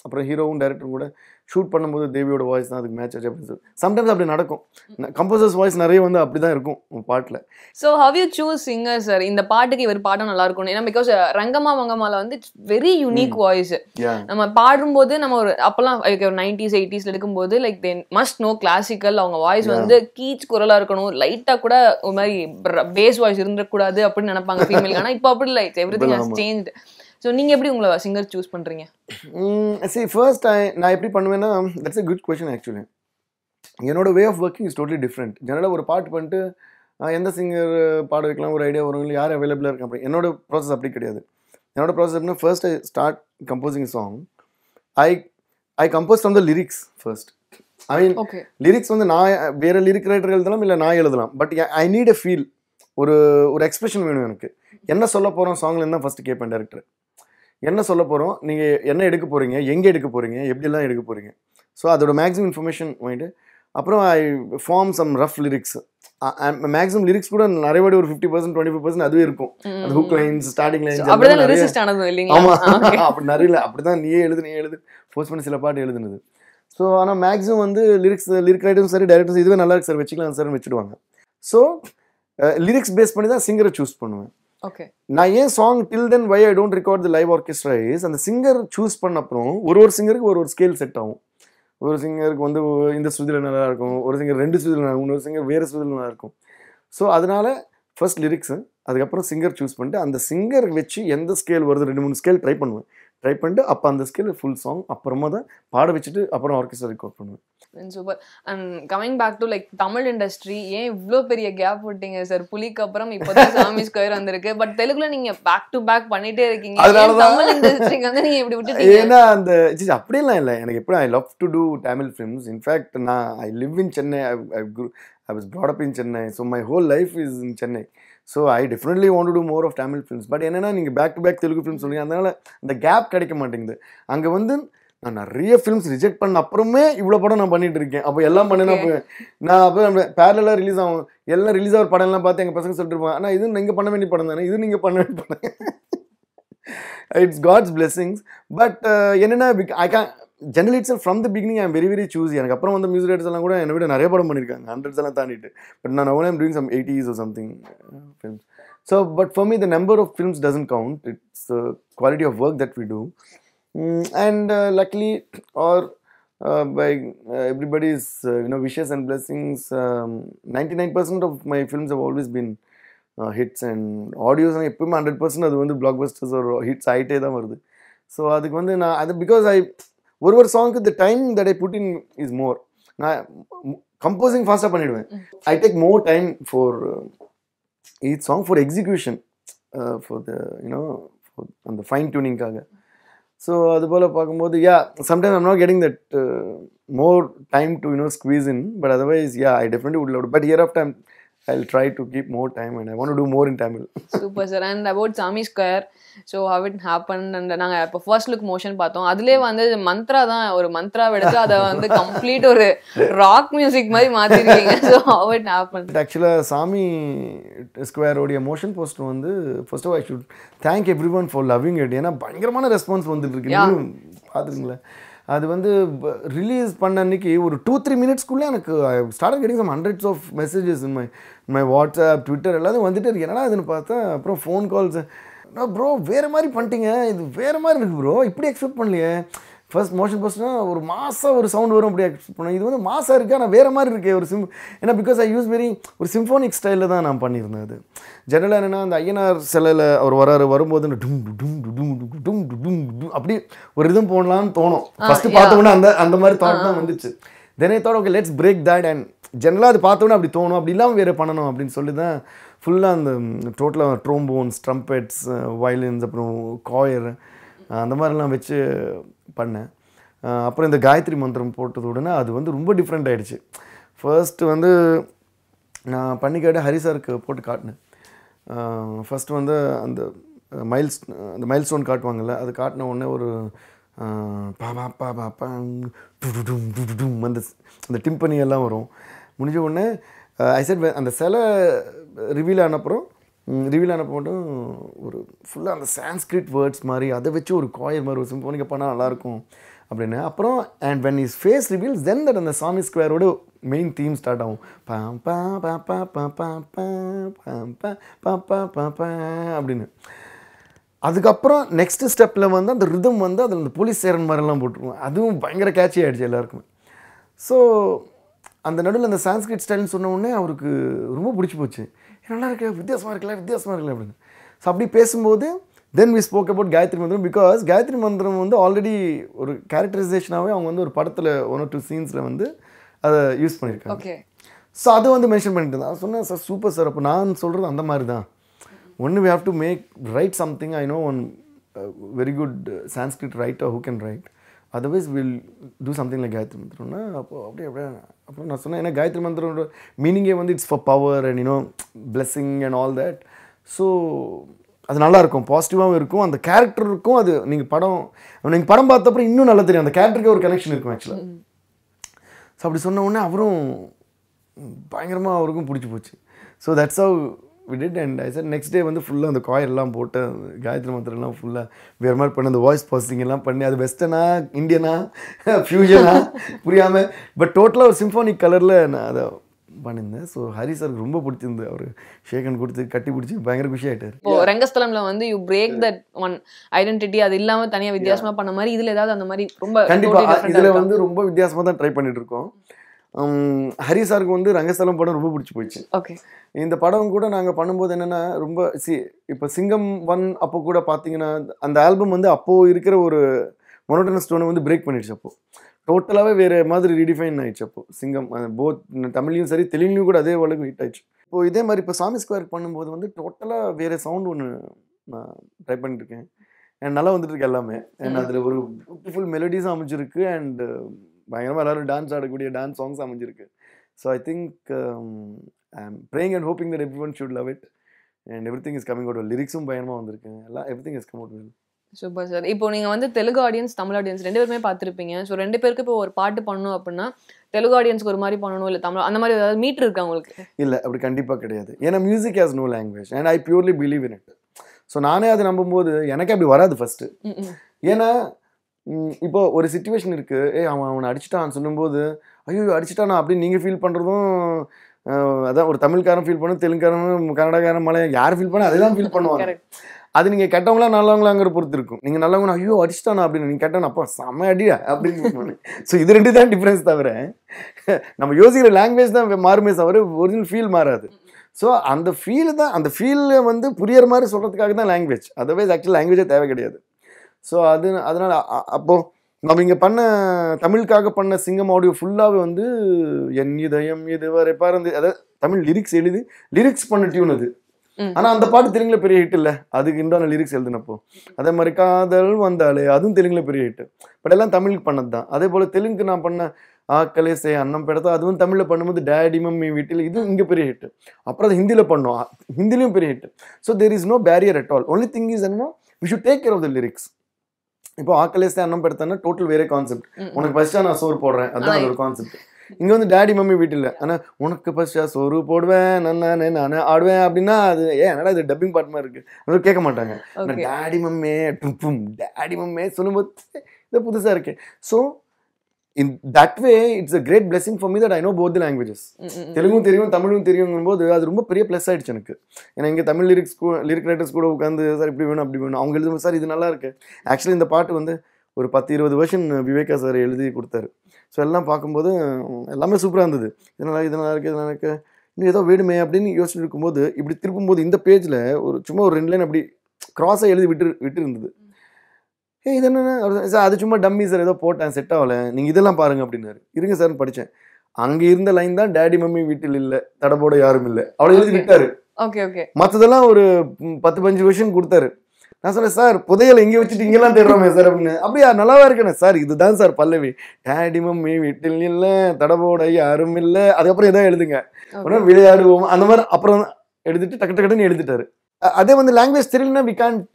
அப்புறம் ஹீரோவும் டைரக்டரும் கூட ஷூட் பண்ணும்போது தேவியோட வாய்ஸ் தான் அதுக்கு மேட்ச் ஆச்சு அப்படின்னு சொல்லி. சம்டைம்ஸ் அப்படி நடக்கும். கம்போசர்ஸ் வாய்ஸ் நிறைய வந்து அப்படி தான் இருக்கும் பாட்டில். So how you choose singer sir இந்த பாட்டுக்கு இவர் பாடம் நல்லா இருக்கும் ஏன்னா பிகாஸ் ரங்கம்மா வங்கம்மால வந்து வெரி யூனிக் வாய்ஸ் நம்ம பாடும்போது நம்ம ஒரு அப்பெல்லாம் ஒரு நைன்டிஸ் எயிட்டிஸ்ல எடுக்கும்போது like then must know classical அவங்க வாய்ஸ் வந்து கீச் குரலா இருக்கணும். லைட்டா கூட ஒரு மாதிரி பேஸ் வாய்ஸ் இருந்துடக்கூடாது அப்படின்னு நினைப்பாங்க ஃபீமேல் ஆனா இப்போ அப்படி இல்லை. Everything has change so நீங்க எப்படி உங்களை சிங்கர் சூஸ் பண்றீங்க? சரி ஃபர்ஸ்ட் நான் எப்படி பண்ணுவேன்னா that's a good question actually என்னோட way of working is totally different ஜெனரலாக ஒரு பாட்டு பண்ணிட்டு எந்த சிங்கர் பாட வைக்கலாம் ஒரு ஐடியா வரும் இல்லை யார் அவைலபிளாக இருக்கா அப்படி. என்னோட ப்ராசஸ் அப்படி கிடையாது. என்னோட ப்ராசஸ் எப்படின்னா first I start composing song I I compose from the lyrics first I mean okay lyrics வந்து நான் வேற லிரிக் ரைட்டர் எழுதலாம் இல்லை நான் எழுதலாம். But I need a feel ஒரு ஒரு எக்ஸ்பிரஷன் வேணும் எனக்கு. என்ன சொல்ல போகிறோம் சாங்லேருந்து தான் ஃபஸ்ட்டு கேட்பேன் டேரக்டர் என்ன சொல்ல போகிறோம் நீங்கள் என்ன எடுக்க போகிறீங்க எங்கே எடுக்க போகிறீங்க எப்படிலாம் எடுக்க போகிறீங்க ஸோ அதோட மேக்ஸிமம் இன்ஃபர்மேஷன் வாங்கிட்டு அப்புறம் I form some rough lyrics maximum lyrics கூட நிறைய ஒரு fifty percent twenty five percent அதுவே இருக்கும். அந்த hook lines starting lines lyricist ஆனதும் இல்லைங்களா? ஆமா. Okay. அப்படி நிறைய இல்லை. அப்படிதான் நீயே எழுது நீயே எழுது. போஸ்ட் பண்ணி சில பாட்டு எழுதுனது. ஸோ ஆனால் மேக்ஸிமம் வந்து லிரிக்ஸ் லிரிக் ரைட்டரும் சரி டைரக்டர்ஸ் இதுவே நல்லா இருக்கு சார். வச்சுக்கலாம் சார் வச்சுடுவாங்க. ஸோ லிரிக்ஸ் பேஸ் பண்ணி தான் சிங்கரை சூஸ் பண்ணுவேன். நான் ஏன் song till then why I don't record the live orchestra is அந்த சிங்கர் சூஸ் பண்ண அப்புறம் ஒரு ஒரு சிங்கருக்கு ஒரு ஒரு ஸ்கேல் செட் ஆகும். ஒரு சிங்கருக்கு வந்து இந்த ஸ்ருதியில் நல்லா இருக்கும் ஒரு சிங்கர் ரெண்டு ஸ்ருதியில் நல்லா இருக்கும் இன்னொரு சிங்கர் வேறு ஸ்ருதியில் நல்லா இருக்கும் ஸோ அதனால ஃபர்ஸ்ட் லிரிக்ஸு அதுக்கப்புறம் சிங்கர் சூஸ் பண்ணிட்டு அந்த சிங்கர் வச்சு எந்த ஸ்கேல் வருது ரெண்டு மூணு ஸ்கேல் ட்ரை பண்ணுவேன். ட்ரை பண்ணிட்டு அப்போ அந்த ஸ்கேல் ஃபுல் சாங் அப்புறமா தான் பாட வச்சுட்டு அப்புறம் ஆர்கெஸ்ட்ரா ரெக்கார்ட் பண்ணுவேன். Super and coming back to like Tamil industry ஏன் இவ்ளோ பெரிய கேப் விட்டீங்க சார் புலிக்கு அப்புறம் இப்போதான் சாமி ஸ்கொயர் வந்திருக்கு. பட் தெலுங்குல நீங்க பேக் டு பேக் பண்ணிட்டே இருக்கீங்க. ஏன் அதனாலதான் தமிழ் இண்டஸ்ட்ரிக்கு வந்து நீங்க இப்படி விட்டுட்டீங்க? ஏன்னா அந்த சி, அப்படியெல்லாம் இல்லை. எனக்கு எப்படி I love to do Tamil films in fact நான் I live in Chennai I was brought up in Chennai so my whole life is in Chennai so I definitely want to do more of Tamil films but என்னன்னா நீங்கள் back to back Telugu films சொல்லுங்க அதனால அந்த gap கிடைக்க மாட்டேங்குது. அங்கே வந்து நான் நிறைய ஃபிலிம்ஸ் ரிஜெக்ட் பண்ண அப்புறமே இவ்வளோ படம் நான் பண்ணிட்டு இருக்கேன். அப்போ எல்லாம் பண்ணினா நான் அப்போ பேரலாக ரிலீஸ் ஆகும். எல்லாம் ரிலீஸ் ஆகிற படம் எல்லாம் பார்த்து எங்கள் பசங்க சொல்லிட்டு இருப்பாங்க ஆனால் இது நீங்கள் பண்ண வேண்டிய படம் தானே? இது நீங்கள் பண்ண வேண்டிய படம். இட்ஸ் காட்ஸ் பிளெஸிங்ஸ் பட் என்னென்னா I can general it's from the beginning I'm very very choose எனக்கு அப்புறம் வந்து மியூசிக் ரைட்டர்ஸ் எல்லாம் கூட என்னை விட நிறைய படம் பண்ணியிருக்காங்க. ஹண்ட்ரட்ஸ் எல்லாம் தாண்டிட்டு. பட் நான் one I'm doing some eighties or something films so but for me the number of films doesn't count it's quality of work that we do and luckily are by uh, everybody's uh, you know wishes and blessings um, 99% of my films have always been uh, hits and audios. எப்பவுமே hundred percent அது வந்து black busters ஒரு hits ஆகிட்டே தான் வருது. So அதுக்கு வந்து நான் அது பிகாஸ் ஐ ஒரு ஒரு சாங்க்கு the time that I put in is more நான் கம்போசிங் ஃபாஸ்ட்டாக பண்ணிடுவேன். I take more time for each song for execution for the you know அந்த ஃபைன் டியூனிங்காக ஸோ அதுபோல் பார்க்கும்போது yeah sometime I'm not getting that more time to you know squeeze in but otherwise yeah I definitely would but year of time I will try to keep more time and I want do more in Tamil super sir and about Saamy square so how it happen and நாங்கள் இப்போ first look motion பார்த்தோம். அதுலேயே வந்து மந்த்ரா தான் ஒரு மந்த்ரா எடுத்து அதை வந்து கம்ப்ளீட் ஒரு ராக் மியூசிக் மாதிரி மாற்றிருக்கீங்க ஸோ ஹவ் இட் ஹேப்பன் ஆக்சுவலாக சாமி ஸ்கொயரோடைய மோஷன் போஸ்டர் வந்து first of I should thank everyone for loving it ஏன்னா பயங்கரமான ரெஸ்பான்ஸ் வந்துட்டு இருக்கு. பார்த்துருங்களேன் அது வந்து ரிலீஸ் பண்ண அன்னைக்கு ஒரு டூ த்ரீ மினிட்ஸ்க்குள்ளே எனக்கு start getting some hundreds of messages in my my WhatsApp Twitter எல்லாத்தையும் வந்துட்டு இருக்கு. என்னடா இதுன்னு பார்த்தா அப்புறம் ஃபோன் கால்ஸ் ப்ரோ வேறு மாதிரி பண்ணிட்டீங்க. இது வேறு மாதிரி இருக்குது ப்ரோ இப்படி எக்ஸ்பெக்ட் பண்ணலையே. ஃபர்ஸ்ட் மோஷன் போஸ்ட்னா ஒரு மாதம் ஒரு சவுண்ட் வரும் அப்படி எக்ஸ்பெக்ட் பண்ணேன் இது வந்து மாதம் இருக்கு ஆனால் வேறு மாதிரி இருக்கே ஒரு சிம் ஏன்னா பிகாஸ் ஐ யூஸ் வெரி ஒரு சிம்ஃபோனிக் ஸ்டைலில் தான் நான் பண்ணியிருந்தேன் அது ஜெனரலாக என்னென்னா அந்த ஐயனார் சிலையில் அவர் வராரு வரும்போது டும் டும் டு டும் டும் டும் டும் அப்படி ஒரு இதும் போடலான்னு தோணும் ஃபஸ்ட்டு பார்த்தோன்னே அந்த அந்த மாதிரி தாட் தான் வந்துச்சு then I thought okay let's break that and ஜெனரலாக அது பார்த்தோன்னே அப்படி தோணும் அப்படி இல்லாமல் வேறு பண்ணணும் அப்படின்னு சொல்லி தான் ஃபுல்லாக அந்த டோட்டலாக ட்ரோம்போன்ஸ் ட்ரம்பெட்ஸ் வயலின்ஸ் அப்புறம் காயர் அந்த மாதிரிலாம் வச்சு பண்ணேன். அப்புறம் இந்த காயத்ரி மந்திரம் போட்டது உடனே அது வந்து ரொம்ப டிஃப்ரெண்ட் ஆகிடுச்சு ஃபர்ஸ்ட் வந்து நான் பண்ணி கேட்டு ஹரி சாருக்கு போட்டு காட்டினேன். ஃபஸ்ட்டு வந்து அந்த மைல்ஸ் அந்த மைல் ஸ்டோன் காட்டுவாங்கள்ல அது காட்டின உடனே ஒரு அஹ், பா பா பா பா பா டு டு அந்த அந்த டிம்பனி எல்லாம் வரும். முடிஞ்ச உடனே ஐசட் அந்த சிலை ரிவீல் ஆனப்புறம் ரிவீலானப்போ மட்டும் ஒரு ஃபுல்லாக அந்த சான்ஸ்கிரிட் வேர்ட்ஸ் மாதிரி அதை வச்சு ஒரு கோயர் மாதிரி ஒரு சிம்போனிக்கை பண்ணால் நல்லாயிருக்கும் அப்படின்னு அப்புறம் and when is face reveals then that அந்த சாமி ஸ்கொயரோட மெயின் தீம் ஸ்டார்ட் ஆகும் பாம் பா பா பா பா பா பா பா பா அப்படின்னு அதுக்கப்புறம் நெக்ஸ்ட் ஸ்டெப்பில் வந்து அந்த ரிதம் வந்து அதில் அந்த போலீஸ் சேரன் மாதிரிலாம் போட்டுருவோம் அதுவும் பயங்கர கேட்சி ஆகிடுச்சு எல்லாருக்குமே ஸோ அந்த நடுவில் அந்த சான்ஸ்கிரிட் ஸ்டைல்னு சொன்ன உடனே அவருக்கு ரொம்ப பிடிச்சி போச்சு நல்லா இருக்கு? வித்தியாசமாக இருக்குல்ல வித்தியாசமாக இருக்குல்ல அப்படின்னு. ஸோ அப்படி பேசும்போது then we spoke about Gayatri Mantram because Gayatri மந்திரம் வந்து ஆல்ரெடி ஒரு கேரக்டரைசேஷனாகவே அவங்க வந்து ஒரு படத்தில் ஒன் ஆர் டூ சீன்ஸில் வந்து அதை யூஸ் பண்ணியிருக்காங்க ஓகே ஸோ அதை வந்து மென்ஷன் பண்ணிட்டு இருந்தான் சொன்னேன் சார் சூப்பர் சார். அப்போ நான் சொல்கிறது அந்த மாதிரி தான். ஒன்று we have to make write something I know one very good Sanskrit writer who can write otherwise will do something like Gayatri மந்திரம்னா அப்போ அப்படியே அப்படியே அப்புறம் நான் சொன்னேன் ஏன்னா காயத்ரி மந்திரோட மீனிங்கே வந்து it's for power and you know blessing and all that so அது நல்லா இருக்கும் பாசிட்டிவாகவும் இருக்கும். அந்த கேரக்டருக்கும் அது நீங்கள் படம் நீங்கள் படம் பார்த்தப்பறம் இன்னும் நல்லா தெரியும். அந்த கேரக்டருக்கு ஒரு கனெக்ஷன் இருக்கும் ஆக்சுவலாக ஸோ அப்படி சொன்ன உடனே அவரும் பயங்கரமாக அவருக்கும் பிடிச்சி போச்சு. So that's how we did and I sir next day வந்து ஃபுல்லாக அந்த காயர் எல்லாம் போட்டு காயத்ரி மந்திரம்லாம் ஃபுல்லாக வேறு மாதிரி பண்ணி அந்த வாய்ஸ் பாசிங் எல்லாம் பண்ணி அது வெஸ்டர்னா இந்தியனா ஃபியூஷனா புரியாமல் பட் டோட்டலாக ஒரு சிம்ஃபானிக் கலரில் நான் அதை பண்ணியிருந்தேன். ஸோ ஹரி சாருக்கு ரொம்ப பிடிச்சிருந்து அவர் ஷேக்கன் கொடுத்து கட்டி பிடிச்சி பயங்கர குஷி ஆகிட்டார் இப்போ ரங்கஸ்தலம்ல வந்து you break that one identity அது இல்லாம தனியா வித்தியாசமா பண்ண மாதிரி இதுல ஏதாவது அந்த மாதிரி ரொம்ப கண்டிப்பா. totally different ஆ இதுல? வந்து ரொம்ப வித்தியாசமா தான் ட்ரை பண்ணிட்டு இருக்கோம். ஹரி சாருக்கு வந்து ரங்கஸ்தலம் படம் ரொம்ப பிடிச்சி போயிடுச்சு. ஓகே. இந்த படம் கூட நாங்கள் பண்ணும்போது என்னென்னா ரொம்ப சி இப்போ சிங்கம் ஒன் அப்போ கூட பார்த்தீங்கன்னா அந்த ஆல்பம் வந்து அப்போது இருக்கிற ஒரு மொனோட்டனஸ் ஸ்டோனை வந்து பிரேக் பண்ணிடுச்சு அப்போ. டோட்டலாகவே வேறு மாதிரி ரீடிஃபைன் ஆயிடுச்சு அப்போ. சிங்கம் போத் தமிழ்லையும் சரி தெலுங்குலையும் கூட அதே அளவுக்கு ஹிட் ஆயிடுச்சு. இப்போ இதே மாதிரி இப்போ சாமி ஸ்கொயர் பண்ணும்போது வந்து டோட்டலாக வேறு சவுண்ட் ஒன்று நான் ட்ரை பண்ணிட்டு இருக்கேன். அண்ட் நல்லா வந்துட்டு இருக்கு எல்லாமே. அண்ட் அதில் ஒரு பியூட்டிஃபுல் மெலடிஸும் அமைஞ்சிருக்கு. அண்ட் பயங்கரமாக எல்லாரும் டான்ஸ் ஆடக்கூடிய டான்ஸ் சாங்ஸ் அமைஞ்சிருக்கு. So I think I am praying and hoping that everyone should love it and everything is coming out லிரிக்ஸும் பயங்கரமாக வந்திருக்கு. எல்லாம் everything is come out well super sir இப்போ நீங்க வந்து தெலுங்கு ஆடியன்ஸ் தமிழ் ஆடியன்ஸ் ரெண்டு பேருமே பார்த்துருப்பீங்க. ஸோ ரெண்டு பேருக்கு இப்போ ஒரு பாட்டு பண்ணணும் அப்படின்னா தெலுங்கு ஆடியன்ஸ்க்கு ஒரு மாதிரி பண்ணணும் இல்லை தமிழ் அந்த மாதிரி ஏதாவது மீட்டர் இருக்கா உங்களுக்கு? இல்லை அப்படி கண்டிப்பாக கிடையாது. ஏன்னா music has no language and I purely believe in it so நானே அதை நம்பும்போது எனக்கு அப்படி வராது ஃபஸ்ட்டு. ஏன்னா இப்போ ஒரு சுச்சுவேஷன் இருக்கு. ஏ அவன் அவனை அடிச்சிட்டான்னு சொல்லும்போது ஐயோ அடிச்சிட்டானா அப்படின்னு நீங்கள் ஃபீல் பண்ணுறதும் அதான் ஒரு தமிழ்காரன் ஃபீல் பண்ணும் தெலுங்குக்காரன் கன்னடக்காரன் மலையாளம் யார் ஃபீல் பண்ண அதே தான் ஃபீல் பண்ணுவாங்க. அது நீங்கள் கெட்டவங்களா நல்லவங்களாங்கிற பொறுத்து இருக்கும். நீங்கள் நல்லவங்க ஐயோ அடிச்சிட்டானா அப்படின்னு நீங்கள் கேட்டவன அப்பா செம்ம அடியா அப்படின்னு ஸோ இது ரெண்டு தான் டிஃப்ரென்ஸ் தவிர நம்ம யோசிக்கிற லாங்குவேஜ் தான் மாறுமே தவிர ஒரிஜினல் ஃபீல் மாறாது. ஸோ அந்த ஃபீல் தான் அந்த ஃபீலை வந்து புரியற மாதிரி சொல்கிறதுக்காக தான் லாங்குவேஜ் அதர்வைஸ் ஆக்சுவல் லாங்குவேஜே தேவை கிடையாது. ஸோ அது அதனால் அப்போது நம்ம இங்கே பண்ண தமிழுக்காக பண்ண சிங்கம் ஆடியோ ஃபுல்லாகவே வந்து என் இதயம் இதுவரை பாருந்து அதாவது தமிழ் லிரிக்ஸ் எழுதி லிரிக்ஸ் பண்ண டியூன் அது. ஆனால் அந்த பாட்டு தெலுங்குல பெரிய ஹிட் இல்லை. அதுக்கு இன்றான லிரிக்ஸ் எழுதினப்போ. அதே மாதிரி காதல் வந்தாலே அதுவும் தெலுங்குல பெரிய ஹிட் பட் எல்லாம் தமிழுக்கு பண்ணது தான் அதே போல் தெலுங்கு நான் பண்ண ஆக்கலே சே அன்னம் பெடத்தா அதுவும் தமிழில் பண்ணும்போது டேடி மம்மி வீட்டில் இதுவும் இங்கே பெரிய ஹிட் அப்புறம் அது ஹிந்தியில் பண்ணோம். ஹிந்திலையும் பெரிய hit so there is no barrier at all only thing is என்னன்னா we should take care of the lyrics இப்போ ஆக்கலேசே அன்னம் பெடுத்தானா டோட்டல் வேற கான்செப்ட். உனக்கு ஃபர்ஸ்டா நான் சோறு போடுறேன். அதான் ஆ, அது ஒரு கான்செப்ட் இங்க வந்து டேடி மம்மி வீட்டில் ஆனா உனக்கு ஃபர்ஸ்டா சோறு போடுவேன். நானே நானே ஆடுவேன் அப்படின்னா அது ஏன் என்னடா இது டப்பிங் பாட்டு மாதிரி இருக்கு? அது கேட்க மாட்டாங்க. டேடி மம்மே டேடி மம்மே சொல்லும்போது இது புதுசா இருக்கு. So in that way it's a great blessing for me that I know both languages தெலுங்கும் தெரியும் தமிழும் தெரியுங்கும் போது அது ரொம்ப பெரிய ப்ளஸ் ஆயிடுச்சு எனக்கு. ஏன்னா இங்கே தமிழ் லிரிக்ஸ் லிரிக் ரைட்டர்ஸ் கூட உட்காந்து சார் இப்படி வேணும் அப்படி வேணும். அவங்க எழுதும் சார் இது நல்லா இருக்கு. ஆக்சுவலி இந்த பாட்டு வந்து ஒரு பத்து இருபது வருஷன் விவேகா சார் எழுதி கொடுத்தாரு. ஸோ எல்லாம் பார்க்கும்போது எல்லாமே சூப்பராக இருந்தது. இது நல்லா இது நல்லா இருக்கு இது நல்லா இருக்கு. இன்னும் ஏதோ வேணுமே அப்படின்னு யோசிச்சுட்டு இருக்கும்போது இப்படி திருப்பும்போது இந்த பேஜில் ஒரு சும்மா ஒரு ரெண்டு லைன் அப்படி கிராஸாக எழுதி விட்டு விட்டு இருந்தது. ஏய் இது என்ன சார் அது சும்மா டம்மி சார் ஏதோ போட்டேன் செட் ஆகல. நீங்கள் இதெல்லாம் பாருங்க அப்படின்னாரு. இருங்க சார்னு படித்தேன் அங்கே இருந்த லைன் தான் டேடி மம்மி வீட்டில் இல்லை. தடபோட யாரும் இல்லை. அவளை எழுதி விட்டாரு. ஓகே ஓகே மற்றதெல்லாம் ஒரு பத்து பஞ்சு வருஷம் கொடுத்தாரு. நான் சொன்னேன் சார் புதையலை இங்கே வச்சுட்டு இங்கெல்லாம் தேடுறோமே சார் அப்படின்னு. அப்படியா நல்லாவா இருக்கேன்? சார் இதுதான் சார் பல்லவி. டேடி மம்மி வீட்டில் இல்லை. தடபோட யாரும் இல்லை. அதுக்கப்புறம் ஏதோ எழுதுங்க. அப்புறம் விளையாடுவோம். அந்த மாதிரி அப்புறம் எழுதிட்டு டக்கு டக்குன்னு எழுதிட்டாரு. அதே வந்து லாங்குவேஜ் தெரியலனா வி கான்ட்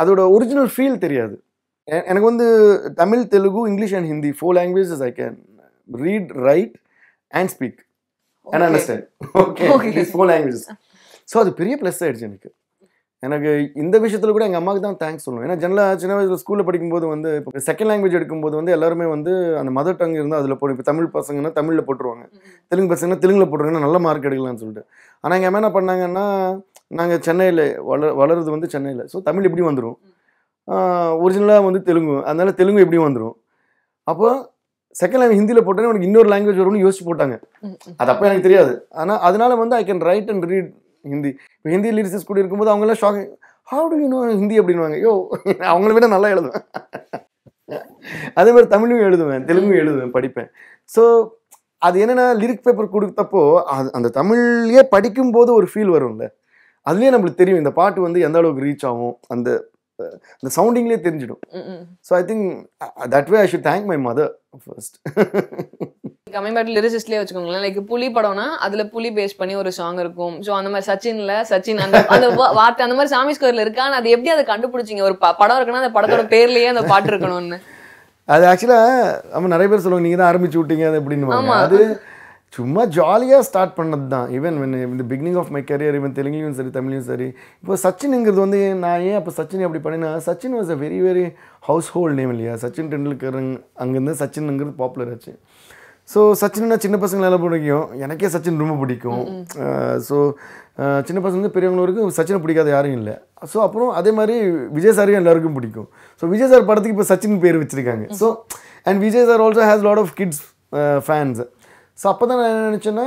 அதோட ஒரிஜினல் ஃபீல் தெரியாது. எனக்கு வந்து Tamil Telugu English and Hindi four languages I can read write and speak and understand okay four languages so அது பெரிய ப்ளஸ் ஆயிடுச்சு எனக்கு. எனக்கு இந்த விஷயத்தில் கூட எங்கள் அம்மாவுக்கு தான் தேங்க்ஸ் சொல்லணும். ஏன்னா ஜெனரலாக சின்ன வயசில் ஸ்கூலில் படிக்கும்போது வந்து இப்போ செகண்ட் லாங்குவேஜ் எடுக்கும்போது வந்து எல்லாருமே வந்து அந்த மதர் டங் இருந்தால் அதில் போடும் இப்போ தமிழ் பசங்கன்னா தமிழில் போட்டுருவாங்க. தெலுங்கு பசங்கன்னா தெலுங்கில் போட்டுருங்கன்னா நல்ல மார்க் எடுக்கலாம்னு சொல்லிட்டு. ஆனால் எங்கள் அம்மா என்ன பண்ணாங்கன்னா நாங்கள் சென்னையில் வள வளருது வந்து சென்னையில். ஸோ தமிழ் எப்படியும் வந்துடும் ஒரிஜினலாக வந்து தெலுங்கு. அதனால தெலுங்கு எப்படியும் வந்துடும் அப்போ செகண்ட் லாங்குவேஜ் ஹிந்தியில் போட்டோன்னே உனக்கு இன்னொரு லாங்குவேஜ் வரும்னு யோசிச்சு போட்டாங்க. அது அப்போ எனக்கு தெரியாது. ஆனால் அதனால வந்து I can write and read Hindi. இப்போ ஹிந்தி லிரிக்ஸ் கூட இருக்கும்போது அவங்களாம் shock how do you know Hindi? அப்படின்வாங்க யோ அவங்கள விட நல்லா எழுதுவேன். அதே மாதிரி தமிழும் எழுதுவேன் தெலுங்கும் எழுதுவேன் படிப்பேன். ஸோ அது என்னென்னா லிரிக் பேப்பர் கொடுத்தப்போ அது அந்த தமிழ்லேயே படிக்கும்போது ஒரு ஃபீல் வரும்ல. அதுலேயே நம்மளுக்கு தெரியும் இந்த பாட்டு வந்து எந்த அளவுக்கு ரீச் ஆகும் அந்த அந்த சவுண்டிங்லேயே தெரிஞ்சிடும். So I think that way I should thank my mother first coming back லிரிசிஸ்ட்லேயே வச்சுக்கோங்களேன். லைக் புலி படம்னா அதுல புலி பேஸ் பண்ணி ஒரு சாங் இருக்கும். ஸோ அந்த மாதிரி சச்சின்ல சச்சின் அந்த அந்த வார்த்தை அந்த மாதிரி சாமி ஸ்கோர்ல இருக்கா? ஆனா அது எப்படி அதை கண்டுபிடிச்சீங்க? ஒரு படம் இருக்குன்னா அந்த படத்தோட பேர்லயே அந்த பாட்டு இருக்கணும்னு. அது ஆக்சுவலாக நம்ம நிறைய பேர் சொல்லுவாங்க நீங்கள் தான் ஆரம்பிச்சு விட்டீங்க அது அப்படின்னு. அது சும்மா ஜாலியாக ஸ்டார்ட் பண்ணது தான் ஈவன் இந்த beginning of my career even தெலுங்குலையும் சரி தமிழ்லையும் சரி இப்போ சச்சின்ங்கிறது வந்து நான் ஏன் அப்போ சச்சின் அப்படி பண்ணினா Sachin was a very very household name இல்லையா? சச்சின் டெண்டுல்கர் அங்கேருந்து சச்சின்ங்கிறது பாப்புலர் ஆச்சு. ஸோ சச்சின்னா சின்ன பசங்களை எல்லாம் பிடிக்கும். எனக்கே சச்சின் ரொம்ப பிடிக்கும். ஸோ சின்ன பசங்க பெரியவங்க வரைக்கும் சச்சினை பிடிக்காத யாரும் இல்லை. ஸோ அப்புறம் அதே மாதிரி விஜய் சாரையும் எல்லாருக்கும் பிடிக்கும். ஸோ விஜய் சார் படத்துக்கு இப்போ சச்சின் பேர் வச்சிருக்காங்க. So and Vijay sir also has lot of kids fans so அப்போ தான் நான் என்ன நினச்சேன்னா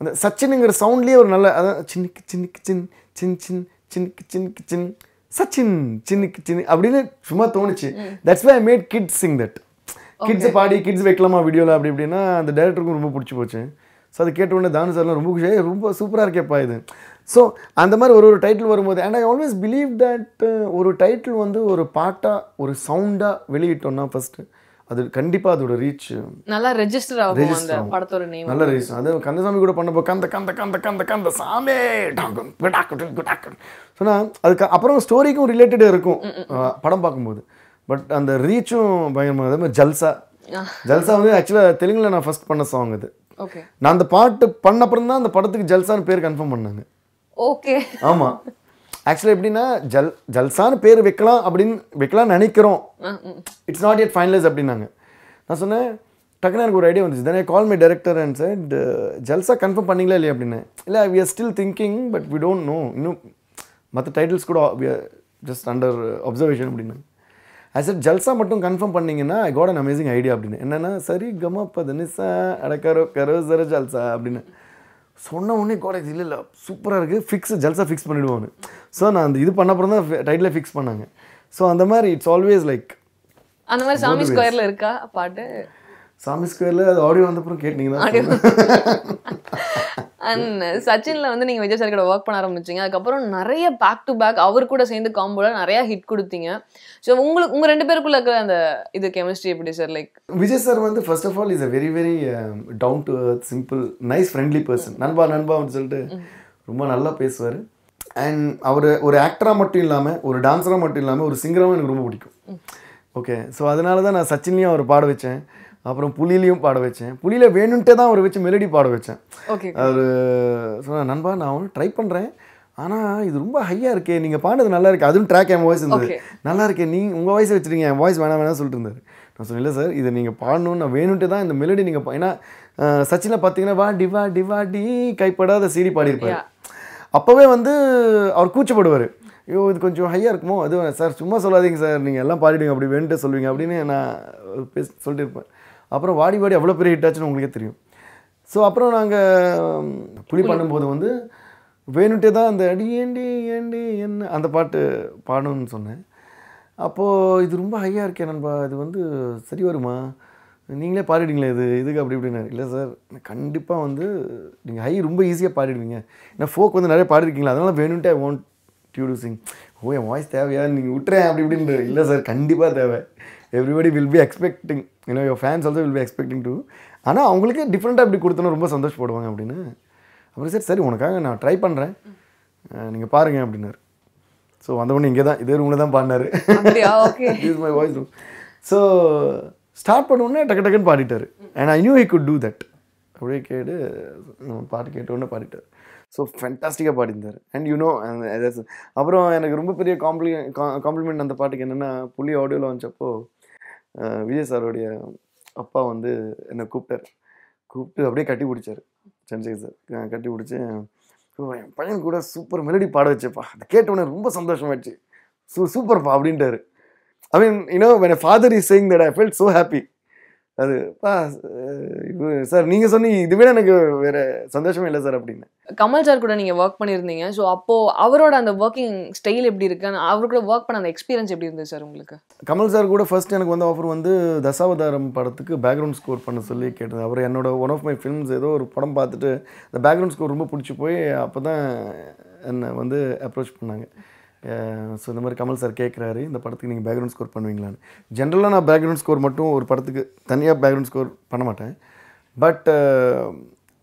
அந்த சச்சினுங்கிற சவுண்ட்லேயே ஒரு நல்ல அதான் சின்னுக்கு சின்னுக்கு சின் சின் சின் சின்னுக்கு சின்னுக்கு சின் சச்சின் சின்னுக்கு சின் அப்படின்னு சும்மா தோணுச்சு. That's why I made kids sing that kids body kids வைக்கலாமா வீடியோவில் அப்படி இப்படின்னா அந்த டேரக்டருக்கும் ரொம்ப பிடிச்சி போச்சு. ஸோ அது கேட்ட உடனே தானு சார்லாம் ரொம்ப குஷி "ஏய், ரொம்ப சூப்பராக இருக்கேப்பா இது. ஸோ அந்த மாதிரி ஒரு ஒரு டைட்டில் வரும்போது and I always believe that ஒரு டைட்டில் வந்து ஒரு பாட்டாக ஒரு சவுண்டாக வெளியிட்டோம்னா ஃபஸ்ட்டு அது கண்டிப்பாக அதோட ரீச் நல்லா ரெஜிஸ்டர் ஆகும் அந்த. படத்தோட நேம் நல்ல ரீசன் அது கந்தசாமி கூட பண்ணப்போ கந்த கந்த கந்த கந்த கந்த சாமே டாக்கும் குடாக்கு குடாக்கு சொன்னால் அதுக்கு அப்புறம் ஸ்டோரிக்கும் ரிலேட்டடாக இருக்கும் படம் பார்க்கும்போது. பட் அந்த ரீச்சும் பயங்கரமாக அதே மாதிரி ஜல்சா. ஜல்சா வந்து ஆக்சுவலாக தெலுங்குல நான் ஃபர்ஸ்ட் பண்ண சாங் அது. ஓகே நான் அந்த பாட்டு பண்ண அப்புறம் தான் அந்த படத்துக்கு ஜல்சான்னு பேர் கன்ஃபார்ம் பண்ணாங்க. ஓகே ஆமாம் ஆக்சுவலாக எப்படின்னா ஜல் ஜல்சான்னு பேர் வைக்கலாம் அப்படின்னு வைக்கலாம்னு நினைக்கிறோம். இட்ஸ் நாட் yet ஃபைனலைஸ் அப்படின்னாங்க. நான் சொன்னேன் டக்குன்னு எனக்கு ஒரு ஐடியா வந்துச்சு. Then I call my director and said Jalsa confirm பண்ணீங்களா இல்லையா? அப்படின்னு. இல்லை we are still thinking but we don't know இன்னும் மற்ற டைட்டில்ஸ் கூட ஜஸ்ட் அண்டர் அப்சர்வேஷன் அப்படின்னு. ஐ said ஜல்சா மட்டும் கன்ஃபார்ம் பண்ணீங்கன்னா I got an amazing idea அப்படின்னு. என்னன்னா சரி கமா பதனிசா அடக்கரோ கரோ சர ஜல்சா அப்படின்னு. சொன்ன உடனே கோடை இல்லை இல்லை சூப்பராக இருக்குது ஃபிக்ஸ் ஜல்சா ஃபிக்ஸ் பண்ணிடுவான்னு ஸோ நான் அந்த இது பண்ண அப்புறம் தான் டைட்டில் ஃபிக்ஸ் பண்ணாங்க. ஸோ அந்த மாதிரி இட்ஸ் ஆல்வேஸ் லைக் அந்த மாதிரி சாமி ஸ்கொயர்ல இருக்கா பாட்டு? சாமி ஸ்கொயரில் அது ஆடியோ வந்தப்புறம் கேட்டீங்கன்னா அண்ட் சச்சின்ல வந்து நீங்க விஜய் சார் கூட ஒர்க் பண்ண ஆரம்பிச்சீங்க. அதுக்கப்புறம் நிறைய பேக் டு பேக் அவர் கூட சேர்ந்து காம்போல நிறைய ஹிட் கொடுத்தீங்க. ஸோ உங்களுக்கு உங்க ரெண்டு பேருக்குள்ள இருக்கிற அந்த இது கெமிஸ்ட்ரி எப்படி சார் லைக் விஜய் சார் வந்து first of all is a very very down to simple nice friendly person நண்பா நண்பா அப்படின்னு சொல்லிட்டு ரொம்ப நல்லா பேசுவார். அண்ட் அவர் ஒரு ஆக்டராக மட்டும் இல்லாமல் ஒரு டான்ஸராக மட்டும் இல்லாமல் ஒரு சிங்கராகவும் எனக்கு ரொம்ப பிடிக்கும். ஓகே ஸோ அதனால தான் நான் சச்சின்லேயும் அவர் பாட வச்சேன். அப்புறம் புலிலையும் பாட வச்சேன். புலியில் வேணுன்ட்டே தான் அவர் வச்சு மெலடி பாட வச்சேன். ஓகே அவர் சொன்ன நண்பா நான் ஒன்று ட்ரை பண்ணுறேன் ஆனால் இது ரொம்ப ஹையாக இருக்கே. நீங்கள் பாடுறது நல்லா இருக்கு. அதுவும் ட்ராக் என் வாய்ஸ் இருந்தது. நல்லா இருக்கே நீ உங்கள் வாய்ஸ் வச்சுருங்க. என் வாய்ஸ் வேணாம் வேணாம் சொல்லிட்டு இருந்தார். நான் சொன்னேன் இல்லை சார் இதை நீங்கள் பாடணும்னு நான் வேணுன்ட்டு தான் இந்த மெலடி நீங்கள் ஏன்னா சச்சினை பார்த்தீங்கன்னா வா டி வா டி வா டி கைப்படாத சீடி பாடியிருப்பார். அப்போவே வந்து அவர் கூச்சப்படுவார். ஐயோ இது கொஞ்சம் ஹையாக இருக்குமோ? அது சார் சும்மா சொல்லாதீங்க சார் நீங்கள் எல்லாம் பாடிடுங்க அப்படி வேணுட்டு சொல்லுவீங்க. அப்படின்னு நான் பேச சொல்லிட்டு இருப்பேன் அப்புறம் வாடி வாடி அவ்வளோ பெரிய ஹிட் ஆச்சுன்னு உங்களுக்கே தெரியும். ஸோ அப்புறம் நாங்கள் புலி பண்ணும்போது வந்து வேணுட்டே தான் அந்த அடி ஏண்டி ஏண்டி என்ன அந்த பாட்டு பாடணும்னு சொன்னேன். அப்போது இது ரொம்ப ஹையாக இருக்கே நண்பா இது வந்து சரி வருமா? நீங்களே பாடிடுங்களே இது இதுக்கு அப்படி இப்படின்னு. இல்லை சார் கண்டிப்பாக வந்து நீங்கள் ஹை ரொம்ப ஈஸியாக பாடிடுவீங்க. ஏன்னா ஃபோக் வந்து நிறைய பாடிருக்கீங்களா? அதனால வேணுன்ட்டு I want you to sing ஓ என் வாய்ஸ் தேவையா நீங்கள் விட்டுறேன் அப்படி இப்படின்னு. இல்லை சார் கண்டிப்பாக தேவை. Everybody will be expecting you know your fans also will be expecting to ஆனால் அவங்களுக்கே டிஃப்ரெண்ட்டாக இப்படி கொடுத்தோன்னா ரொம்ப சந்தோஷப்படுவாங்க அப்படின்னு. அப்புறம் சரி சரி உனக்காக நான் ட்ரை பண்ணுறேன் நீங்கள் பாருங்க அப்படின்னாரு. ஸோ வந்தவொடனே இங்கே தான் இதே ரூமில் தான் பாடினாரு. Is my voice room so start பண்ண உடனே டக்கு டக்குன்னு பாடிட்டார். And I knew I could do that அப்படியே கேட்டு உம், பாட்டு கேட்ட உடனே பாடிட்டார் ஸோ ஃபென்டாஸ்டிக்காக பாடியிருந்தார். அண்ட் யூனோ அப்புறம் எனக்கு ரொம்ப பெரிய காம்ப்ளி காம்ப்ளிமெண்ட் அந்த பாட்டுக்கு என்னென்னா புள்ளி ஆடியோவில் வந்துச்சப்போ விஜய் சாருடைய அப்பா வந்து என்னை கூப்பிட்டார். கூப்பிட்டு அப்படியே கட்டி பிடிச்சாரு. சந்திரசேகர் சார் கட்டி பிடிச்சி என் பையன் கூட சூப்பர் மெலடி பாட வச்சப்பா. அதை கேட்ட உடனே ரொம்ப சந்தோஷமாயிடுச்சு. சூ சூப்பர்ப்பா. அப்படின்ட்டாரு. I mean you know when father is is that I felt so happy அது பா சார் நீங்கள் சொன்னீங்க இது விட எனக்கு வேற சந்தோஷமே இல்லை சார் அப்படின்னு. கமல் சார் கூட நீங்க ஒர்க் பண்ணியிருந்தீங்க. ஸோ அப்போ அவரோட அந்த ஒர்க்கிங் ஸ்டைல் எப்படி இருக்கு அவர் கூட ஒர்க் பண்ண அந்த எக்ஸ்பீரியன்ஸ் எப்படி இருந்தது சார் உங்களுக்கு? கமல் சார் கூட ஃபர்ஸ்ட் எனக்கு வந்து ஆஃபர் வந்து தசாவதாரம் படத்துக்கு பேக்ரவுண்ட் ஸ்கோர் பண்ண சொல்லி கேட்டது. அவர் என்னோட ஒன் ஆஃப் மை ஃபிலிம்ஸ் ஏதோ ஒரு படம் பார்த்துட்டு அந்த பேக்ரவுண்ட் ஸ்கோர் ரொம்ப பிடிச்சி போய் அப்போ தான் என்னை வந்து அப்ரோச் பண்ணாங்க. ஸோ இந்த மாதிரி கமல் சார் கேட்குறாரு இந்த படத்துக்கு நீங்கள் பேக்ரவுண்ட் ஸ்கோர் பண்ணுவீங்களான்னு. ஜென்ரலாக நான் பேக்ரவுண்ட் ஸ்கோர் மட்டும் ஒரு படத்துக்கு தனியாக பேக்ரவுண்ட் ஸ்கோர் பண்ண மாட்டேன். பட்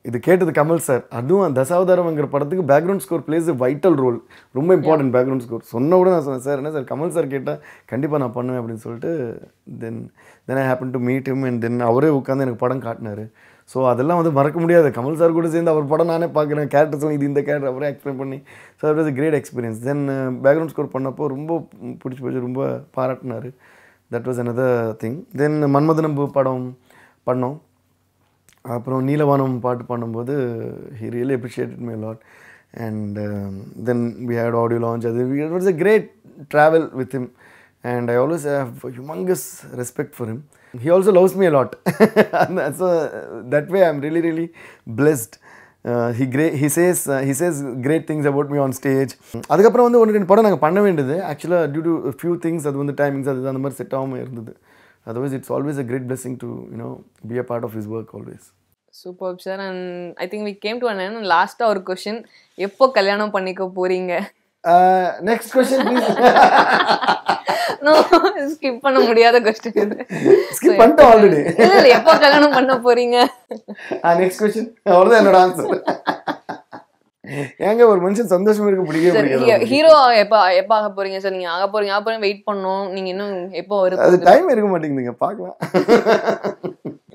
இது கேட்டது கமல் சார் அதுவும் தசாவதாரம்ங்கிற படத்துக்கு background score plays vital role ரொம்ப இம்பார்ட்டன்ட் பேக்ரவுண்ட் ஸ்கோர் சொன்ன கூட நான் சொன்னேன் சார் என்ன சார் கமல் சார் கேட்டால் கண்டிப்பாக நான் பண்ணுவேன் அப்படின்னு சொல்லிட்டு then then I happen to meet him and then அவரே உட்காந்து எனக்கு படம் காட்டினாரு. ஸோ அதெல்லாம் வந்து மறக்க முடியாது. கமல் சார் கூட சேர்ந்து அவர் படம் நானே பார்க்குறேன். கேரக்டர்ஸ்லாம் இது இந்த கேரக்டர் அப்புறம் எக்ஸ்பிளைன் பண்ணி. ஸோ அது is great experience then background score பண்ணப்போ ரொம்ப பிடிச்சி போச்சு ரொம்ப பாராட்டினார். That was another thing then Manmadhan Ambu படம் பண்ணோம். அப்புறம் நீலவானம் பாட்டு பண்ணும்போது he really appreciated my lot and then we had audio launch அது it was a great travel with him and I always have humongous respect for him he also loves me lot so that way I am really really blessed he great he says he says great things about me on stage அதுக்கப்புறம் வந்து ஒன்று ரெண்டு படம் நாங்கள் பண்ண வேண்டியது. ஆக்சுவலாக due to few things அது வந்து டைமிங்ஸ் அது அந்த மாதிரி செட் ஆகாமல் இருந்தது. Otherwise it's always a great blessing to you know be a part of his work always super sir and I think we came to an லாஸ்ட்டாக ஒரு question எப்போ கல்யாணம் பண்ணிக்க போறீங்க? Next question please no skip பண்ண முடியாத question இது. Skip பண்ணிட்டோம் already. இல்ல இல்ல எப்போ கல்யாணம் பண்ண போறீங்க? நெக்ஸ்ட் கொஸ்டின் அவ்வளோதான் என்னோட ஆன்சர் ஏங்க ஒரு மனுஷன் சந்தோஷமா இருக்க பிடிக்கவே ஹீரோ எப்ப எப்ப ஆக போறீங்க? சார் நீங்க ஆக போறீங்க. ஆக போறீங்க வெயிட் பண்ணணும் நீங்க இன்னும் எப்போ அது வருது டைம் இருக்க மாட்டேங்குதுங்க பார்க்கலாம்.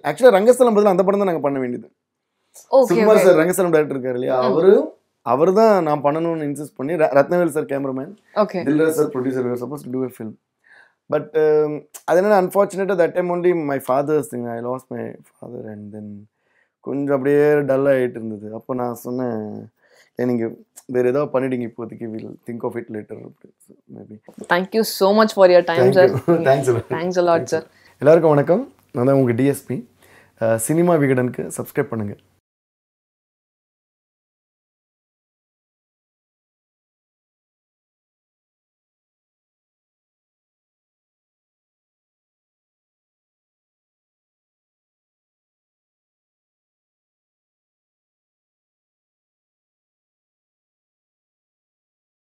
ஆக்சுவலாக ரங்கஸ்தலம் பதில் அந்த படம் தான் நாங்கள் பண்ண வேண்டியது. சுகுமார் சார் ரங்கஸ்தலம் டேரக்டர் இருக்காரு இல்லையா? அவரு அவர் தான் நான் பண்ணணும்னு இன்சிஸ்ட் பண்ணி Rathnavel sir cameraman okay Dilraj sir producer suppose to film but அது என்ன அன்ஃபார்ச்சுனேட்டாக that time only my father's thing I loss my father and then கொஞ்சம் அப்படியே டல் ஆகிட்டு இருந்தது. அப்போ நான் சொன்னேன் "ஏன் நீங்க வேறு ஏதாவது பண்ணிடுங்க இப்போதைக்கு. Will think of it later maybe thank you so much for your time sir thanks thanks a lot sir எல்லாருக்கும் வணக்கம். நான் தான் உங்கள் டிஎஸ்பி சினிமா விகடனுக்கு சப்ஸ்கிரைப் பண்ணுங்கள்